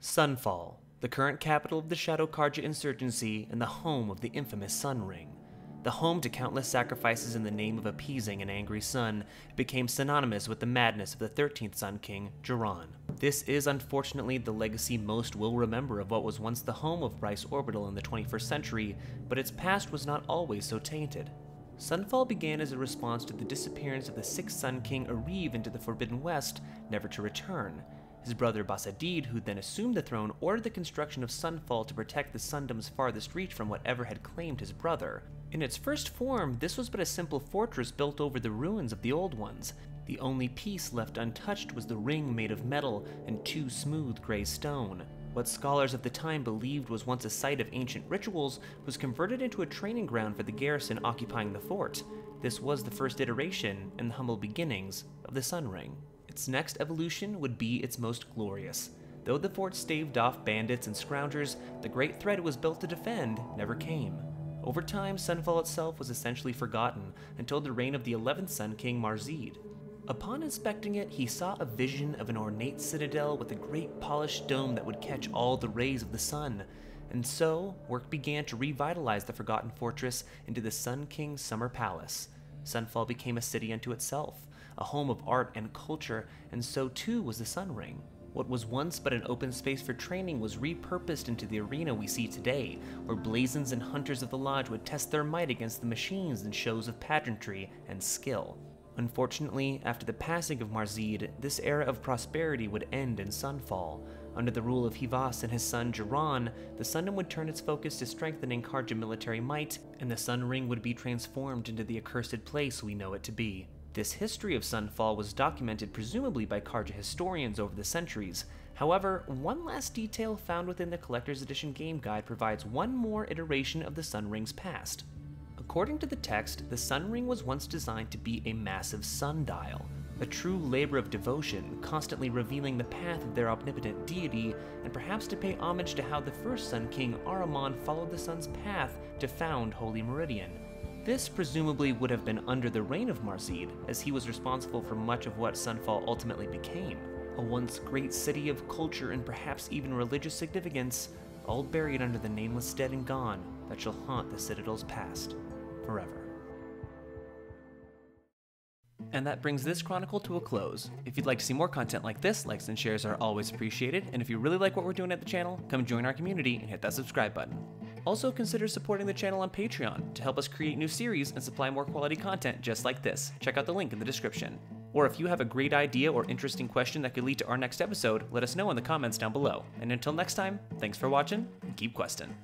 Sunfall, the current capital of the Shadow Carja insurgency and the home of the infamous Sun Ring. The home to countless sacrifices in the name of appeasing an angry sun, became synonymous with the madness of the 13th Sun King, Jiran. This is unfortunately the legacy most will remember of what was once the home of Bryce Orbital in the 21st century, but its past was not always so tainted. Sunfall began as a response to the disappearance of the sixth Sun King Areve into the Forbidden West, never to return. His brother Basadid, who then assumed the throne, ordered the construction of Sunfall to protect the Sundom's farthest reach from whatever had claimed his brother. In its first form, this was but a simple fortress built over the ruins of the old ones. The only piece left untouched was the ring made of metal and two smooth gray stone. What scholars of the time believed was once a site of ancient rituals was converted into a training ground for the garrison occupying the fort. This was the first iteration and the humble beginnings of the Sun Ring. Its next evolution would be its most glorious. Though the fort staved off bandits and scroungers, the great threat it was built to defend never came. Over time, Sunfall itself was essentially forgotten until the reign of the 11th Sun King Marzid. Upon inspecting it, he saw a vision of an ornate citadel with a great polished dome that would catch all the rays of the sun. And so, work began to revitalize the forgotten fortress into the Sun King's summer palace. Sunfall became a city unto itself, a home of art and culture, and so too was the Sun Ring. What was once but an open space for training was repurposed into the arena we see today, where blazons and hunters of the lodge would test their might against the machines in shows of pageantry and skill. Unfortunately, after the passing of Marzid, this era of prosperity would end in Sunfall. Under the rule of Hivas and his son Jiran, the Sundom would turn its focus to strengthening Carja military might, and the Sun Ring would be transformed into the accursed place we know it to be. This history of Sunfall was documented presumably by Carja historians over the centuries. However, one last detail found within the Collector's Edition game guide provides one more iteration of the Sun Ring's past. According to the text, the Sun Ring was once designed to be a massive sundial, a true labor of devotion, constantly revealing the path of their omnipotent deity, and perhaps to pay homage to how the first Sun King Ahriman followed the sun's path to found Holy Meridian. This presumably would have been under the reign of Marzid, as he was responsible for much of what Sunfall ultimately became. A once great city of culture and perhaps even religious significance, all buried under the nameless dead and gone that shall haunt the Citadel's past forever. And that brings this chronicle to a close. If you'd like to see more content like this, likes and shares are always appreciated, and if you really like what we're doing at the channel, come join our community and hit that subscribe button. Also consider supporting the channel on Patreon to help us create new series and supply more quality content just like this. Check out the link in the description. Or if you have a great idea or interesting question that could lead to our next episode, let us know in the comments down below. And until next time, thanks for watching and keep questing.